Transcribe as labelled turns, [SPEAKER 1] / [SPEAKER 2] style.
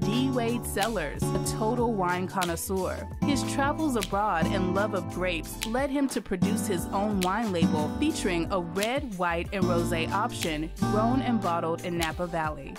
[SPEAKER 1] D. Wade Cellars, a total wine connoisseur. His travels abroad and love of grapes led him to produce his own wine label featuring a red, white, and rose option grown and bottled in Napa Valley.